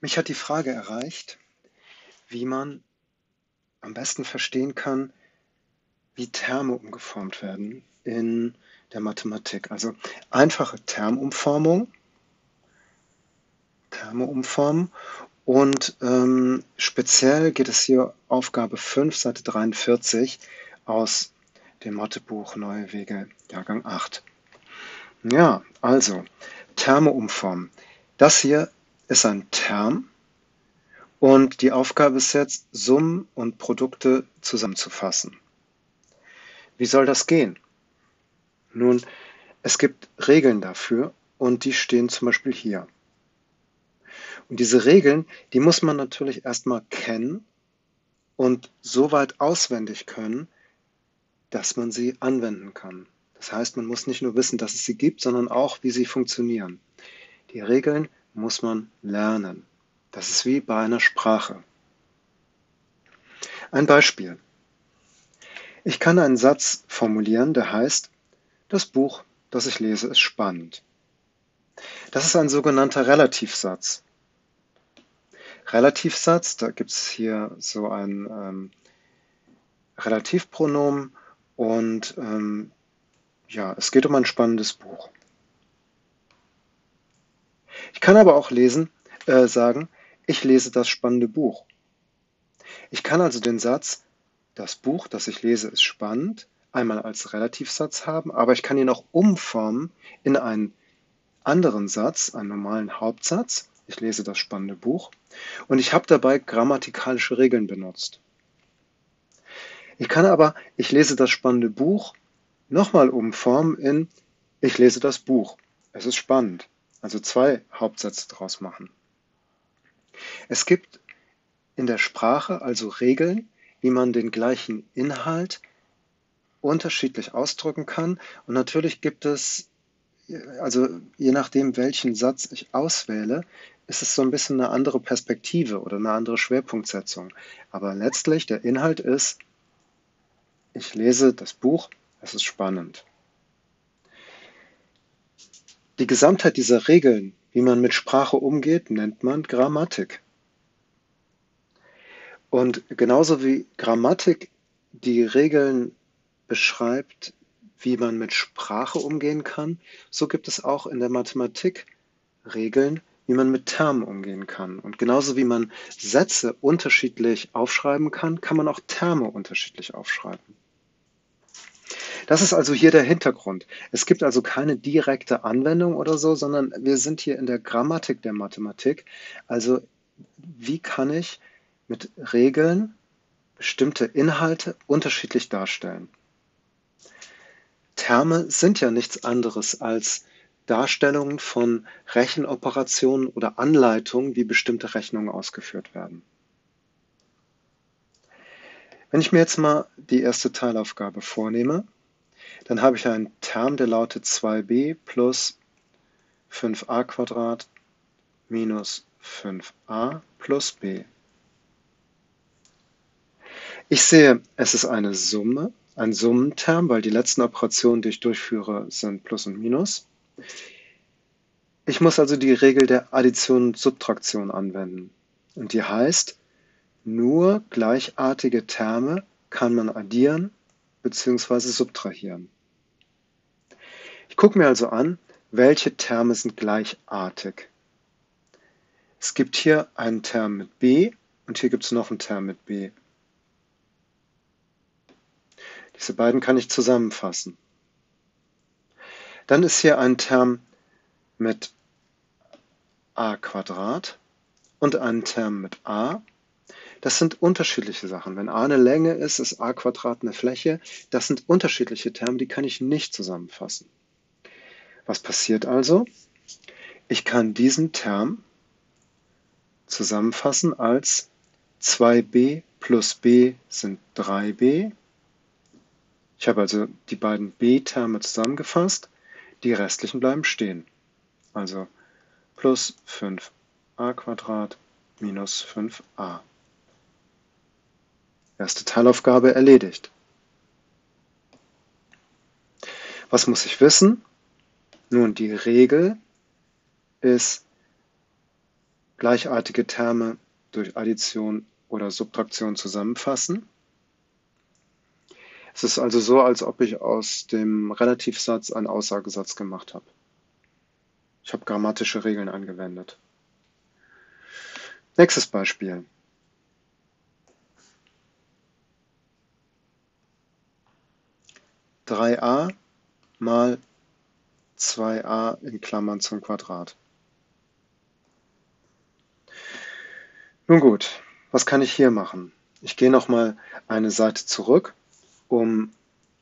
Mich hat die Frage erreicht, wie man am besten verstehen kann, wie Terme umgeformt werden in der Mathematik. Also einfache Termumformung, Terme umformen und ähm, speziell geht es hier Aufgabe 5, Seite 43 aus dem Mathebuch Neue Wege, Jahrgang 8. Ja, also Terme umformen. Das hier ist ein Term und die Aufgabe ist jetzt, Summen und Produkte zusammenzufassen. Wie soll das gehen? Nun, es gibt Regeln dafür und die stehen zum Beispiel hier. Und diese Regeln, die muss man natürlich erstmal kennen und so weit auswendig können, dass man sie anwenden kann. Das heißt, man muss nicht nur wissen, dass es sie gibt, sondern auch, wie sie funktionieren. Die Regeln muss man lernen. Das ist wie bei einer Sprache. Ein Beispiel. Ich kann einen Satz formulieren, der heißt, das Buch, das ich lese, ist spannend. Das ist ein sogenannter Relativsatz. Relativsatz, da gibt es hier so ein ähm, Relativpronomen und ähm, ja, es geht um ein spannendes Buch. Ich kann aber auch lesen, äh, sagen, ich lese das spannende Buch. Ich kann also den Satz, das Buch, das ich lese, ist spannend, einmal als Relativsatz haben, aber ich kann ihn auch umformen in einen anderen Satz, einen normalen Hauptsatz. Ich lese das spannende Buch und ich habe dabei grammatikalische Regeln benutzt. Ich kann aber, ich lese das spannende Buch, nochmal umformen in, ich lese das Buch. Es ist spannend. Also zwei Hauptsätze daraus machen. Es gibt in der Sprache also Regeln, wie man den gleichen Inhalt unterschiedlich ausdrücken kann. Und natürlich gibt es, also je nachdem, welchen Satz ich auswähle, ist es so ein bisschen eine andere Perspektive oder eine andere Schwerpunktsetzung. Aber letztlich der Inhalt ist, ich lese das Buch, es ist spannend. Die Gesamtheit dieser Regeln wie man mit Sprache umgeht, nennt man Grammatik. Und genauso wie Grammatik die Regeln beschreibt, wie man mit Sprache umgehen kann, so gibt es auch in der Mathematik Regeln, wie man mit Termen umgehen kann. Und genauso wie man Sätze unterschiedlich aufschreiben kann, kann man auch Terme unterschiedlich aufschreiben. Das ist also hier der Hintergrund. Es gibt also keine direkte Anwendung oder so, sondern wir sind hier in der Grammatik der Mathematik. Also wie kann ich mit Regeln bestimmte Inhalte unterschiedlich darstellen? Terme sind ja nichts anderes als Darstellungen von Rechenoperationen oder Anleitungen, wie bestimmte Rechnungen ausgeführt werden. Wenn ich mir jetzt mal die erste Teilaufgabe vornehme, dann habe ich einen Term, der lautet 2b plus 5a Quadrat minus 5a plus b. Ich sehe, es ist eine Summe, ein Summenterm, weil die letzten Operationen, die ich durchführe, sind Plus und Minus. Ich muss also die Regel der Addition und Subtraktion anwenden. Und die heißt, nur gleichartige Terme kann man addieren bzw. subtrahieren. Ich gucke mir also an, welche Terme sind gleichartig. Es gibt hier einen Term mit b und hier gibt es noch einen Term mit b. Diese beiden kann ich zusammenfassen. Dann ist hier ein Term mit a Quadrat und ein Term mit a das sind unterschiedliche Sachen. Wenn a eine Länge ist, ist a Quadrat eine Fläche. Das sind unterschiedliche Terme, die kann ich nicht zusammenfassen. Was passiert also? Ich kann diesen Term zusammenfassen als 2b plus b sind 3b. Ich habe also die beiden b-Terme zusammengefasst. Die restlichen bleiben stehen. Also plus 5a Quadrat minus 5a. Erste Teilaufgabe erledigt. Was muss ich wissen? Nun, die Regel ist gleichartige Terme durch Addition oder Subtraktion zusammenfassen. Es ist also so, als ob ich aus dem Relativsatz einen Aussagesatz gemacht habe. Ich habe grammatische Regeln angewendet. Nächstes Beispiel. Drei a mal 2a in Klammern zum Quadrat. Nun gut, was kann ich hier machen? Ich gehe nochmal eine Seite zurück, um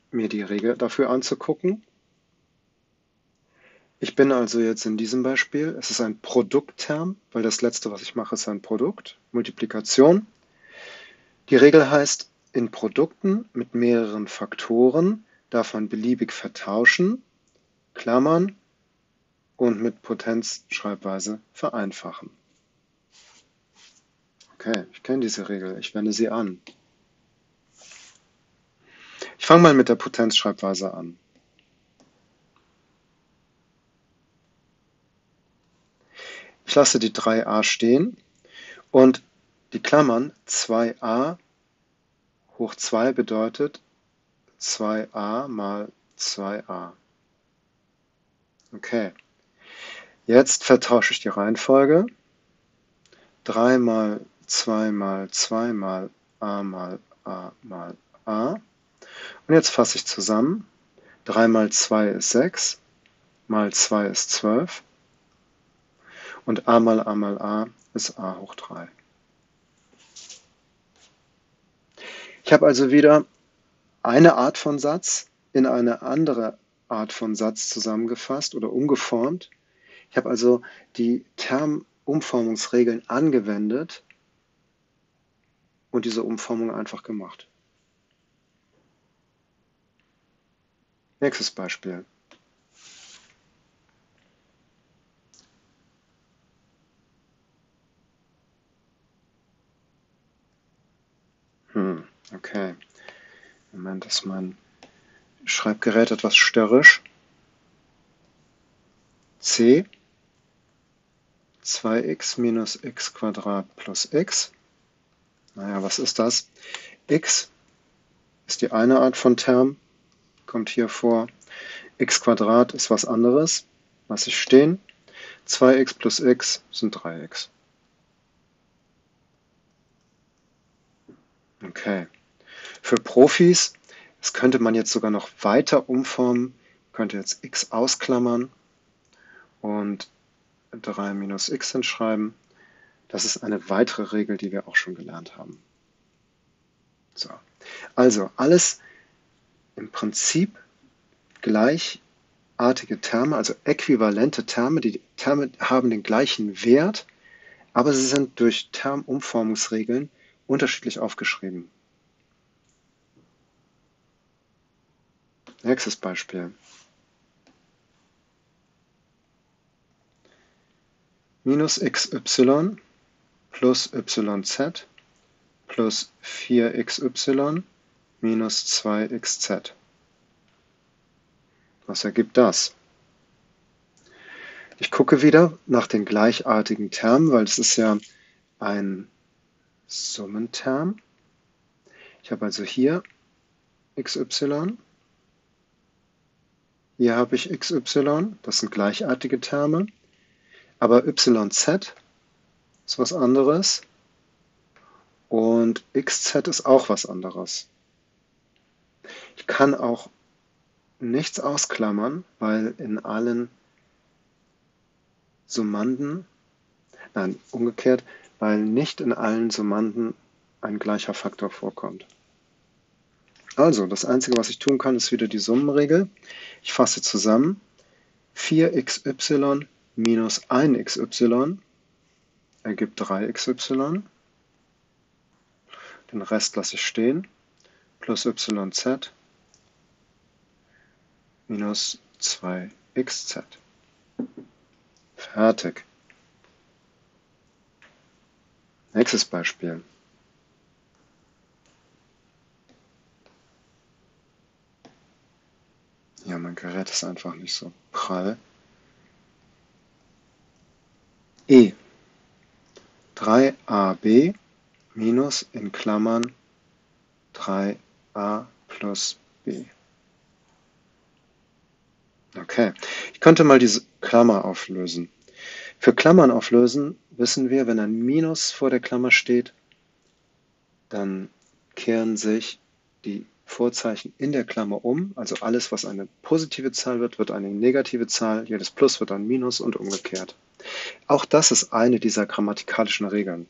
mir die Regel dafür anzugucken. Ich bin also jetzt in diesem Beispiel, es ist ein Produktterm, weil das letzte, was ich mache, ist ein Produkt, Multiplikation. Die Regel heißt, in Produkten mit mehreren Faktoren man beliebig vertauschen, Klammern und mit Potenzschreibweise vereinfachen. Okay, ich kenne diese Regel, ich wende sie an. Ich fange mal mit der Potenzschreibweise an. Ich lasse die 3a stehen und die Klammern 2a hoch 2 bedeutet 2a mal 2a. Okay, jetzt vertausche ich die Reihenfolge. 3 mal 2 mal 2 mal a mal a mal a. Und jetzt fasse ich zusammen. 3 mal 2 ist 6, mal 2 ist 12 und a mal a mal a ist a hoch 3. Ich habe also wieder eine Art von Satz in eine andere Art von Satz zusammengefasst oder umgeformt. Ich habe also die Termumformungsregeln angewendet und diese Umformung einfach gemacht. Nächstes Beispiel. Hm, okay. Moment ist mein Schreibgerät etwas störrisch. c 2x minus x plus x. Naja, was ist das? x ist die eine Art von Term, kommt hier vor. x ist was anderes, lasse ich stehen. 2x plus x sind 3x. Okay. Für Profis das könnte man jetzt sogar noch weiter umformen, könnte jetzt x ausklammern und 3 minus x hinschreiben. Das ist eine weitere Regel, die wir auch schon gelernt haben. So. Also alles im Prinzip gleichartige Terme, also äquivalente Terme. Die Terme haben den gleichen Wert, aber sie sind durch Termumformungsregeln unterschiedlich aufgeschrieben. Nächstes Beispiel. Minus xy plus yz plus 4xy minus 2xz. Was ergibt das? Ich gucke wieder nach den gleichartigen Termen, weil es ist ja ein Summenterm. Ich habe also hier xy hier habe ich xy, das sind gleichartige Terme, aber yz ist was anderes und xz ist auch was anderes. Ich kann auch nichts ausklammern, weil in allen Summanden, nein, umgekehrt, weil nicht in allen Summanden ein gleicher Faktor vorkommt. Also, das Einzige, was ich tun kann, ist wieder die Summenregel. Ich fasse zusammen. 4xy minus 1xy ergibt 3xy. Den Rest lasse ich stehen. Plus yz minus 2xz. Fertig. Nächstes Beispiel. Ja, mein Gerät ist einfach nicht so prall. E. 3ab minus in Klammern 3a plus b. Okay, ich könnte mal diese Klammer auflösen. Für Klammern auflösen wissen wir, wenn ein Minus vor der Klammer steht, dann kehren sich die Vorzeichen in der Klammer um. Also alles, was eine positive Zahl wird, wird eine negative Zahl. Jedes Plus wird ein Minus und umgekehrt. Auch das ist eine dieser grammatikalischen Regeln.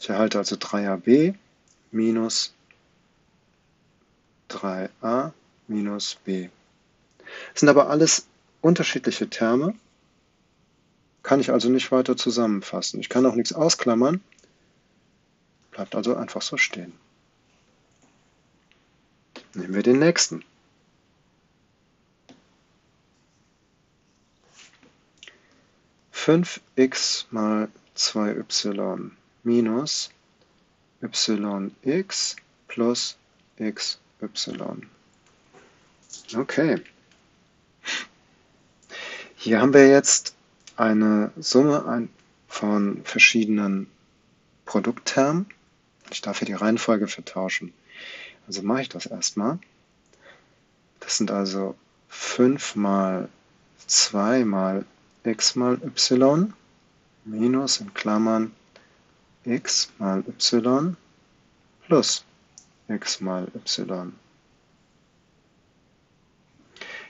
Ich erhalte also 3ab minus 3a minus b. Das sind aber alles unterschiedliche Terme, kann ich also nicht weiter zusammenfassen. Ich kann auch nichts ausklammern, bleibt also einfach so stehen. Nehmen wir den nächsten. Fünf x mal zwei y minus yx plus xy. Okay. Hier haben wir jetzt eine Summe von verschiedenen Produkttermen. Ich darf hier die Reihenfolge vertauschen. Also mache ich das erstmal. Das sind also 5 mal 2 mal x mal y minus in Klammern x mal y plus x mal y.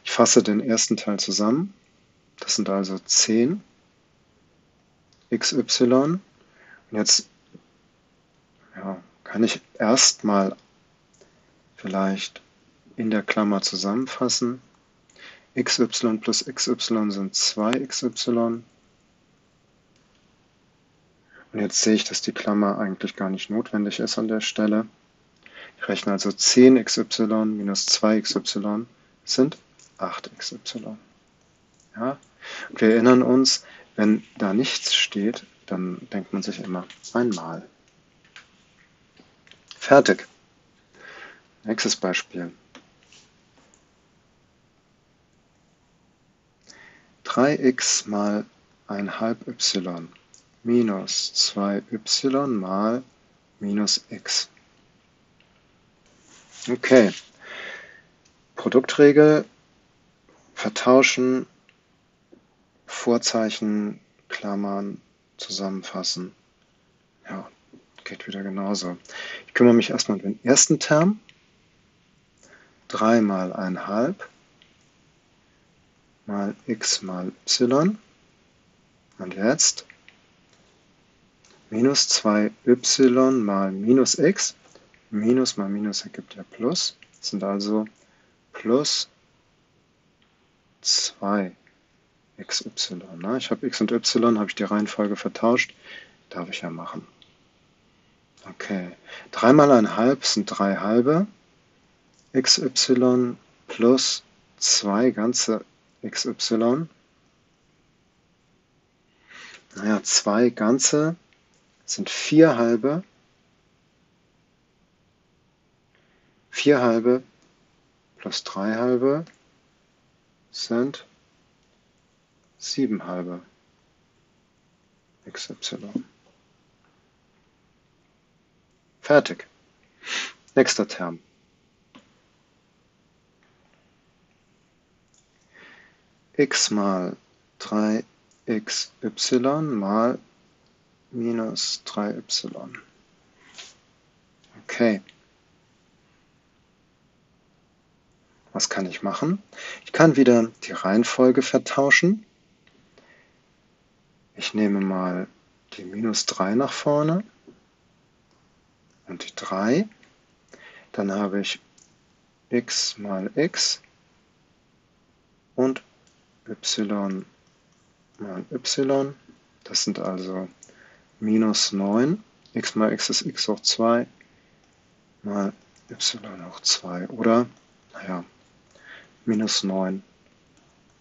Ich fasse den ersten Teil zusammen. Das sind also 10 xy. Und jetzt ja, kann ich erstmal vielleicht in der Klammer zusammenfassen. xy plus xy sind 2xy. Und jetzt sehe ich, dass die Klammer eigentlich gar nicht notwendig ist an der Stelle. Ich rechne also 10xy minus 2xy sind 8xy. Ja? Und wir erinnern uns, wenn da nichts steht, dann denkt man sich immer einmal. Fertig. Nächstes Beispiel. 3x mal 1 halb y minus 2y mal minus x. Okay. Produktregel vertauschen, Vorzeichen, Klammern, zusammenfassen. Ja, geht wieder genauso. Ich kümmere mich erstmal um den ersten Term. 3 mal 1 mal x mal y. Und jetzt minus 2y mal minus x. Minus mal Minus ergibt ja Plus. Das sind also plus 2 xy. Ne? Ich habe x und y, habe ich die Reihenfolge vertauscht. Darf ich ja machen. Okay. 3 mal 1 halb sind 3 halbe. Xy plus 2 ganze xy. Naja, 2 ganze sind 4 halbe. 4 halbe plus 3 halbe sind 7 halbe xy. Fertig. Nächster Term. X mal 3xy mal minus 3y. Okay. Was kann ich machen? Ich kann wieder die Reihenfolge vertauschen. Ich nehme mal die minus 3 nach vorne und die 3. Dann habe ich x mal x und y mal y. Das sind also minus 9. x mal x ist x hoch 2 mal y hoch 2. Oder, naja, minus 9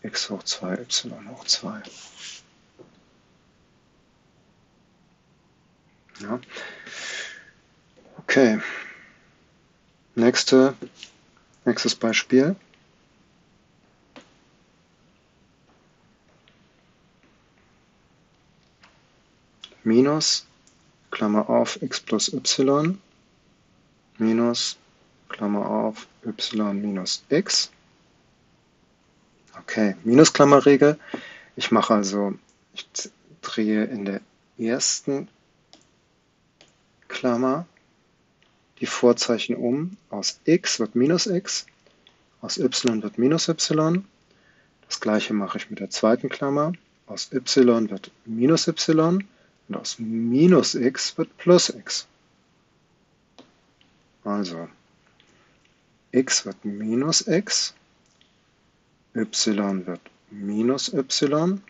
x hoch 2 y hoch 2. Ja. Okay. Nächste, nächstes Beispiel. Minus, Klammer auf, x plus y, minus, Klammer auf, y minus x. Okay, Minusklammerregel. Ich mache also, ich drehe in der ersten Klammer die Vorzeichen um. Aus x wird minus x, aus y wird minus y. Das gleiche mache ich mit der zweiten Klammer. Aus y wird minus y und aus minus x wird plus x. Also x wird minus x, y wird minus y,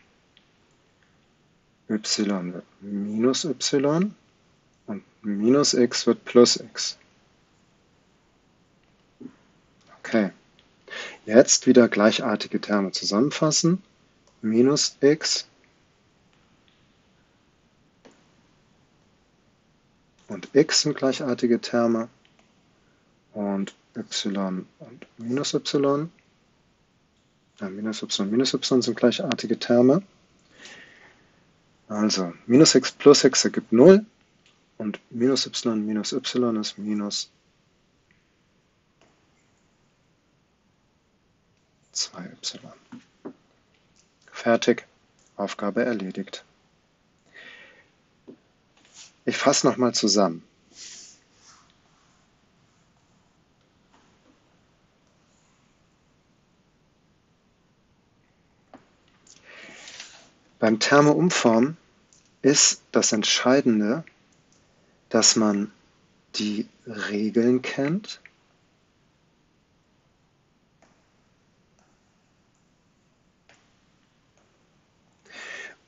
y wird minus y und minus x wird plus x. Okay. Jetzt wieder gleichartige Terme zusammenfassen. Minus x und x sind gleichartige Terme und y und minus y. Ja, minus y und minus y sind gleichartige Terme. Also minus x plus x ergibt 0 und minus y minus y ist minus 2y. Fertig, Aufgabe erledigt. Ich fasse nochmal zusammen. Beim Thermoumformen ist das Entscheidende, dass man die Regeln kennt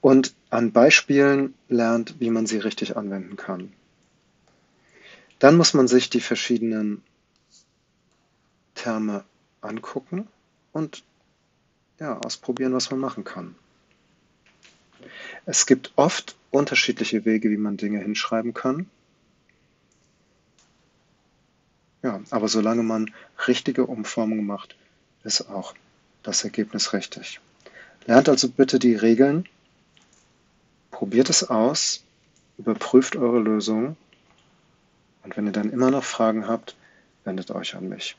und an Beispielen lernt, wie man sie richtig anwenden kann. Dann muss man sich die verschiedenen Terme angucken und ja, ausprobieren, was man machen kann. Es gibt oft unterschiedliche Wege, wie man Dinge hinschreiben kann. Ja, aber solange man richtige Umformungen macht, ist auch das Ergebnis richtig. Lernt also bitte die Regeln Probiert es aus, überprüft eure Lösung und wenn ihr dann immer noch Fragen habt, wendet euch an mich.